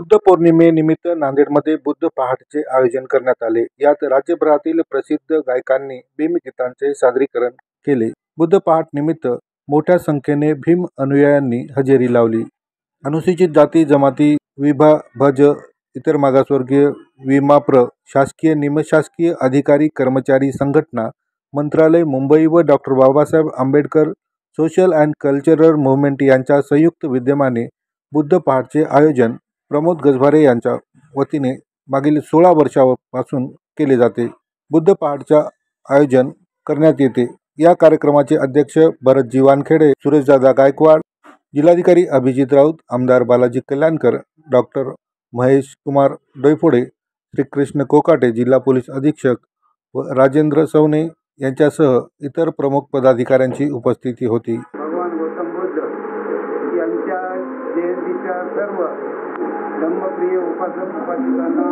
बुद्ध पौर्णिमेनिमित्त नांदेडमध्ये बुद्ध पहाटचे आयोजन करण्यात आले. यात राज्यभरातील प्रसिद्ध गायकांनी भीमगीतांचे सादरीकरण केले. बुद्ध पहाट निमित्त मोठ्या संख्येने भीम अनुयायांनी हजेरी लावली. अनुसूचित जाती जमाती विभा भज इतर मागासवर्गीय विमाप्र शासकीय निमशासकीय अधिकारी कर्मचारी संघटना मंत्रालय मुंबई व doctor Babasaheb Ambedkar social and cultural movement यांच्या संयुक्त विद्यमाने बुद्ध पहाटचे आयोजन प्रमोद गजभारे यांच्या वतीने मागील सोळा वर्षापासून केले जाते. बुद्ध पहाडच्या आयोजन करण्यात येते. या कार्यक्रमाचे अध्यक्ष भरतजी वानखेडे सुरेशदादा गायकवाड जिल्हाधिकारी अभिजित राऊत आमदार बालाजी कल्याणकर डॉक्टर महेश कुमार डोयफोडे श्रीकृष्ण कोकाटे जिल्हा पोलीस अधीक्षक व राजेंद्र सवने यांच्यासह इतर प्रमुख पदाधिकाऱ्यांची उपस्थिती होती. भगवान गौतम बुद्ध यांच्या जयंतीच्या सर्व धम्मप्रिय उपासक उपासिकांना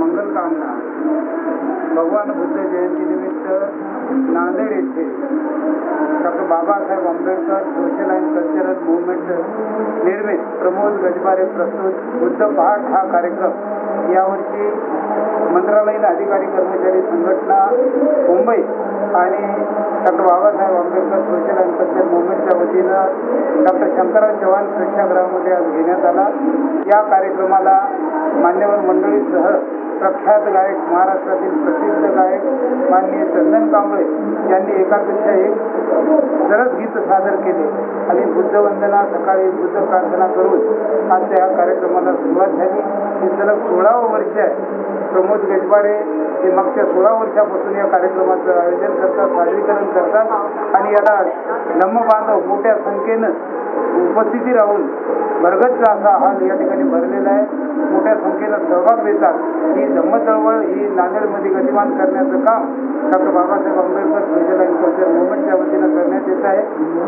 मंगलकामना भगवान बुद्ध जयंतीनिमित्त नांदेड येथे doctor Babasaheb Ambedkar social and cultural movement निर्मित प्रमोद गजबारे प्रस्तुत बुद्ध पहाट हा कार्यक्रम. यावर्षी मंत्रालयीन अधिकारी कर्मचारी संघटना मुंबई आणि doctor Babasaheb Ambedkar social and culture मुवमेंटच्या वतीनं डॉक्टर शंकरराव चव्हाण प्रेक्षागृहामध्ये आज घेण्यात आला. या कार्यक्रमाला मान्यवर मंडळीसह प्रख्यात गायक महाराष्ट्रातील प्रसिद्ध गायक माननीय चंदन कांबळे यांनी एकापेक्षा एक सरस गीत सादर केले. आणि बुद्धवंदना सकाळी बुद्ध प्रार्थना करून आज या कार्यक्रमाला सुरुवात झाली. हे सलग सोळावं वर्ष आहे. प्रमोद गजबारे हे मागच्या सोळा वर्षापासून या कार्यक्रमाचं आयोजन करतात सादरीकरण करतात आणि याला धम्मबांधव मोठ्या संख्येनं उपस्थिती राहून भरगतचा असा हाल या ठिकाणी भरलेला आहे. मोठ्या संख्येनं सहभाग देतात. ही धम्म चळवळ ही नांदेडमध्ये गतिमान करण्याचं काम डॉक्टर बाबासाहेब आंबेडकर सोशल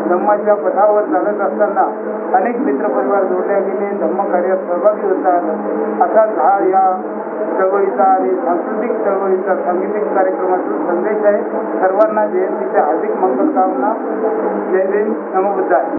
धम्माच्या पथावर चालत असताना अनेक मित्रपरिवार जोडल्या गेले. धम्म कार्यात सहभागी होतात. असाच हा या चळवळीचा आणि सांस्कृतिक चळवळीचा सांगीतिक कार्यक्रमातून संदेश आहे. सर्वांना जयंतीच्या हार्दिक मंगलकामना. जय भीम. नमो आहे